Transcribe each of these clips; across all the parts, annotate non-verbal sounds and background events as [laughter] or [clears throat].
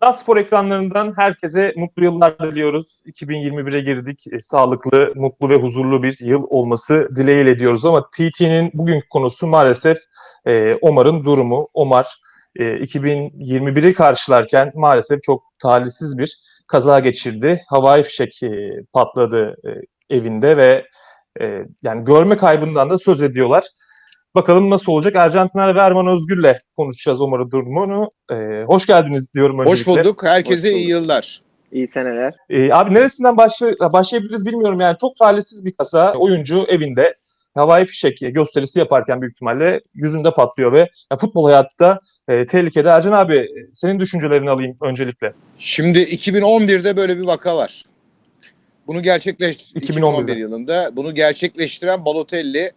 DAS Spor ekranlarından herkese mutlu yıllar diliyoruz. 2021'e girdik. E, sağlıklı, mutlu ve huzurlu bir yıl olması dileğiyle diyoruz ama TT'nin bugünkü konusu maalesef e, Omar'ın durumu. Omar e, 2021'i karşılarken maalesef çok talihsiz bir kaza geçirdi. Havai fişek e, patladı e, evinde ve e, yani görme kaybından da söz ediyorlar. Bakalım nasıl olacak? Ercan Tüner ve Erman Özgür'le konuşacağız Omar'ın durumunu. Ee, hoş geldiniz diyorum öncelikle. Hoş bulduk. Herkese Hoş bulduk. iyi yıllar. İyi seneler. Ee, abi neresinden başla, başlayabiliriz bilmiyorum. Yani çok talihsiz bir kasa. Oyuncu evinde havai fişek gösterisi yaparken büyük ihtimalle yüzünde patlıyor ve yani futbol hayatta e, tehlikede. Ercan abi senin düşüncelerini alayım öncelikle. Şimdi 2011'de böyle bir vaka var. Bunu gerçekleş 2011'de. 2011 yılında bunu gerçekleştiren Balotelli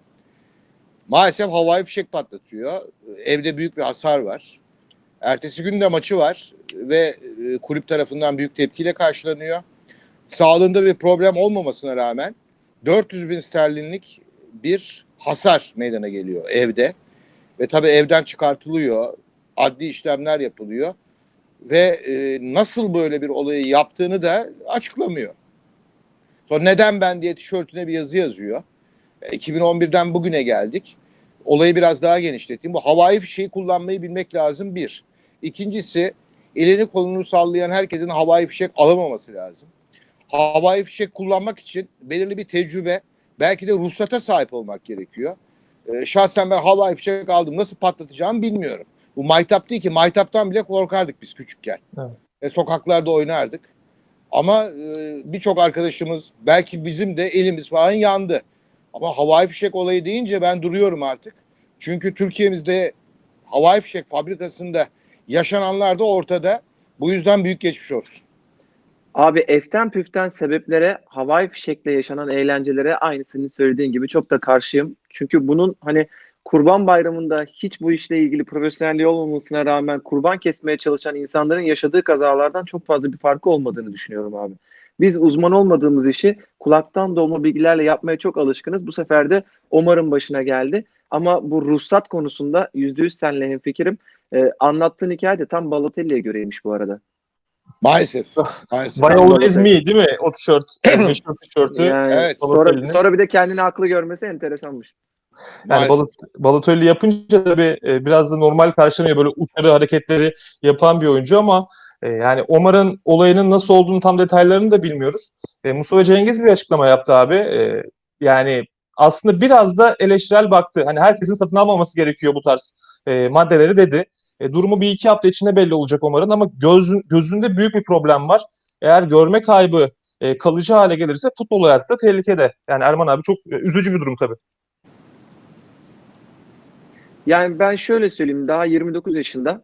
maalesef havai fişek patlatıyor. Evde büyük bir hasar var. Ertesi gün de maçı var ve e, kulüp tarafından büyük tepkiyle karşılanıyor. Sağlığında bir problem olmamasına rağmen 400 bin sterlinlik bir hasar meydana geliyor evde. Ve tabii evden çıkartılıyor. Adli işlemler yapılıyor. Ve e, nasıl böyle bir olayı yaptığını da açıklamıyor. Sonra neden ben diye tişörtüne bir yazı yazıyor. E, 2011'den bugüne geldik. Olayı biraz daha genişleteyim. Bu havai fişeği kullanmayı bilmek lazım bir. İkincisi elini kolunu sallayan herkesin havai fişek alamaması lazım. Havai fişek kullanmak için belirli bir tecrübe, belki de ruhsata sahip olmak gerekiyor. E, şahsen ben havai fişek aldım. Nasıl patlatacağımı bilmiyorum. Bu maytap değil ki. Maytaptan bile korkardık biz küçükken. Evet. E, sokaklarda oynardık. Ama e, birçok arkadaşımız belki bizim de elimiz falan yandı. Ama havai fişek olayı deyince ben duruyorum artık. Çünkü Türkiye'mizde havai fişek fabrikasında yaşananlar da ortada. Bu yüzden büyük geçmiş olsun. Abi eften püften sebeplere havai fişekle yaşanan eğlencelere aynı senin söylediğin gibi çok da karşıyım. Çünkü bunun hani Kurban Bayramı'nda hiç bu işle ilgili profesyonelliği olmamasına rağmen kurban kesmeye çalışan insanların yaşadığı kazalardan çok fazla bir farkı olmadığını düşünüyorum abi. Biz uzman olmadığımız işi kulaktan dolma bilgilerle yapmaya çok alışkınız. Bu sefer de Omar'ın başına geldi. Ama bu ruhsat konusunda %100 senle hemfikirim. Ee, anlattığın hikaye de tam Balotelli'ye göreymiş bu arada. Maalesef. Maalesef. By always me değil mi? O tişört, [clears throat] meşhur tişörtü. Yani Evet, sonra, sonra bir de kendini haklı görmesi enteresanmış. Yani Maalesef. Balotelli yapınca tabii e, biraz da normal karşılanıyor. Böyle uçarı hareketleri yapan bir oyuncu ama e, yani Omar'ın olayının nasıl olduğunu tam detaylarını da bilmiyoruz. E, Mustafa Cengiz bir açıklama yaptı abi. E, yani aslında biraz da eleştirel baktı. Hani herkesin satın almaması gerekiyor bu tarz e, maddeleri dedi. E, durumu bir iki hafta içinde belli olacak Omar'ın ama gözün, gözünde büyük bir problem var. Eğer görme kaybı e, kalıcı hale gelirse futbol hayatı da tehlikede. Yani Erman abi çok e, üzücü bir durum tabii. Yani ben şöyle söyleyeyim daha 29 yaşında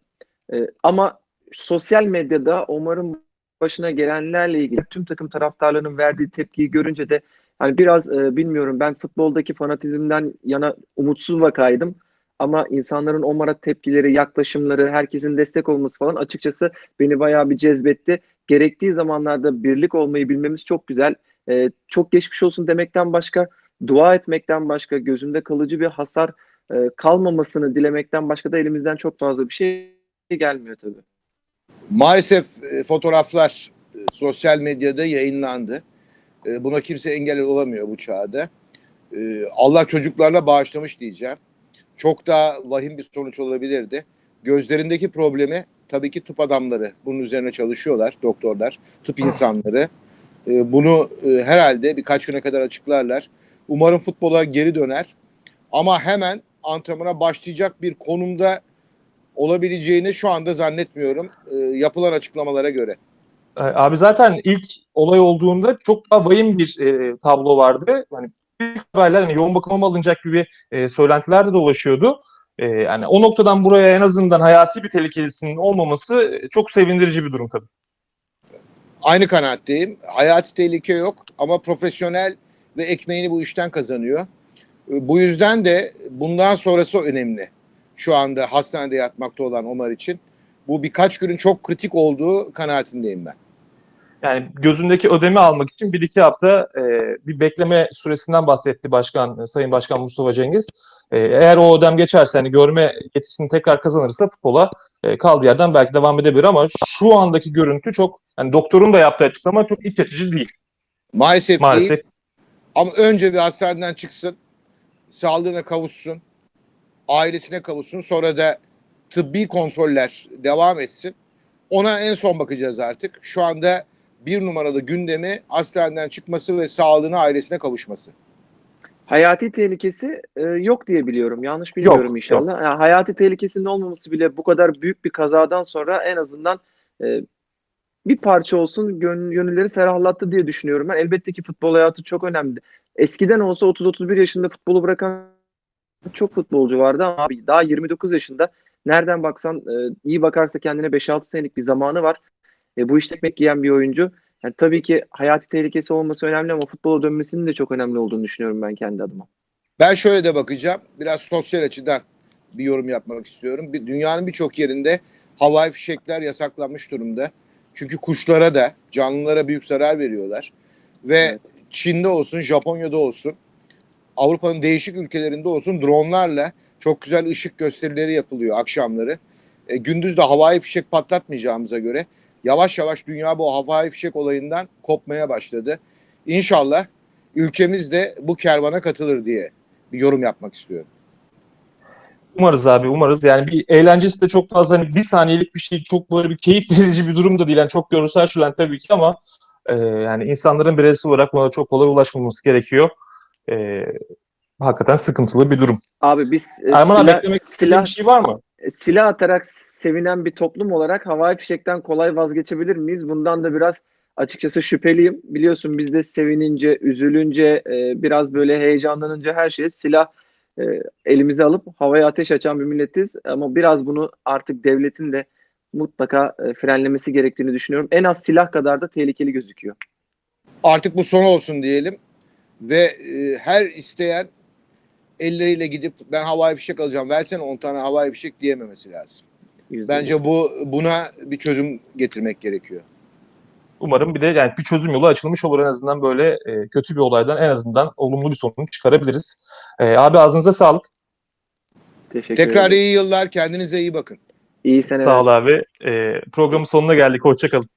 e, ama sosyal medyada Omar'ın başına gelenlerle ilgili tüm takım taraftarlarının verdiği tepkiyi görünce de hani biraz e, bilmiyorum ben futboldaki fanatizmden yana umutsuz vakaydım. Ama insanların Omar'a tepkileri, yaklaşımları, herkesin destek olması falan açıkçası beni bayağı bir cezbetti. Gerektiği zamanlarda birlik olmayı bilmemiz çok güzel. E, çok geçmiş olsun demekten başka, dua etmekten başka, gözünde kalıcı bir hasar e, kalmamasını dilemekten başka da elimizden çok fazla bir şey gelmiyor tabii. Maalesef e, fotoğraflar e, sosyal medyada yayınlandı. E, Buna kimse engel olamıyor bu çağda. E, Allah çocuklarla bağışlamış diyeceğim. Çok daha vahim bir sonuç olabilirdi. Gözlerindeki problemi tabii ki tıp adamları bunun üzerine çalışıyorlar, doktorlar, tıp insanları. E, Bunu e, herhalde birkaç güne kadar açıklarlar. Umarım futbola geri döner. Ama hemen antrenmana başlayacak bir konumda olabileceğini şu anda zannetmiyorum e, yapılan açıklamalara göre. E, Abi zaten ilk olay olduğunda çok daha vahim bir e, tablo vardı. Hani ilk haberler hani yoğun bakıma mı alınacak gibi e, söylentiler de dolaşıyordu. E, yani o noktadan buraya en azından hayati bir tehlikesinin olmaması e, çok sevindirici bir durum tabii. Aynı kanaatteyim. Hayati tehlike yok ama profesyonel ve ekmeğini bu işten kazanıyor. E, Bu yüzden de bundan sonrası önemli. Şu anda hastanede yatmakta olan Omar için. Bu birkaç günün çok kritik olduğu kanaatindeyim ben. Yani gözündeki ödemi almak için bir iki hafta e, bir bekleme süresinden bahsetti Başkan Sayın Başkan Mustafa Cengiz. E, eğer o ödem geçerse hani görme yetisini tekrar kazanırsa futbola e, kaldığı yerden belki devam edebilir ama şu andaki görüntü çok hani doktorun da yaptığı açıklama çok iç açıcı değil Maalesef, maalesef. değil. Ama önce bir hastaneden çıksın. Sağlığına kavuşsun. Ailesine kavuşsun. Sonra da tıbbi kontroller devam etsin. Ona en son bakacağız artık. Şu anda bir numaralı gündemi hastaneden çıkması ve sağlığına ailesine kavuşması. Hayati tehlikesi e, yok diye biliyorum. Yanlış bilmiyorum inşallah. Yani hayati tehlikesinin olmaması bile bu kadar büyük bir kazadan sonra en azından e, bir parça olsun gön- gönülleri ferahlattı diye düşünüyorum ben. Elbette ki futbol hayatı çok önemli. Eskiden olsa 30-31 yaşında futbolu bırakan çok futbolcu vardı ama abi daha 29 yaşında nereden baksan e, iyi bakarsa kendine 5-6 senelik bir zamanı var. E, bu işte ekmek giyen bir oyuncu. Yani tabii ki hayati tehlikesi olması önemli ama futbola dönmesinin de çok önemli olduğunu düşünüyorum ben kendi adıma. Ben şöyle de bakacağım. Biraz sosyal açıdan bir yorum yapmak istiyorum. Bir, dünyanın birçok yerinde havai fişekler yasaklanmış durumda. Çünkü kuşlara da canlılara büyük zarar veriyorlar. Ve Evet. Çin'de olsun, Japonya'da olsun, Avrupa'nın değişik ülkelerinde olsun dronlarla çok güzel ışık gösterileri yapılıyor akşamları. E, gündüz de havai fişek patlatmayacağımıza göre yavaş yavaş dünya bu havai fişek olayından kopmaya başladı. İnşallah ülkemiz de bu kervana katılır diye bir yorum yapmak istiyorum. Umarız abi umarız. Yani bir eğlencesi de çok fazla hani bir saniyelik bir şey çok böyle bir keyif verici bir durum da değil. Yani çok görsel şölen tabii ki ama e, yani insanların bireysel olarak buna çok kolay ulaşmaması gerekiyor. E, hakikaten sıkıntılı bir durum. Abi biz e, Erman abi silah, eklemek istediğin silah, bir şey var mı? e, silah atarak sevinen bir toplum olarak havai fişekten kolay vazgeçebilir miyiz? Bundan da biraz açıkçası şüpheliyim. Biliyorsun biz de sevinince, üzülünce, e, biraz böyle heyecanlanınca her şeye silah e, elimize alıp havaya ateş açan bir milletiz. Ama biraz bunu artık devletin de mutlaka e, frenlemesi gerektiğini düşünüyorum. En az silah kadar da tehlikeli gözüküyor. Artık bu son olsun diyelim ve e, her isteyen elleriyle gidip ben havai fişek alacağım versene 10 tane havai fişek diyememesi lazım. Yüzde Bence bu buna bir çözüm getirmek gerekiyor. Umarım bir de yani bir çözüm yolu açılmış olur en azından böyle e, kötü bir olaydan en azından olumlu bir sonuç çıkarabiliriz. E, abi ağzınıza sağlık. Teşekkür Tekrar ederim. iyi yıllar kendinize iyi bakın. İyi seneler. Sağ ol abi. E, programın sonuna geldik. Hoşçakalın.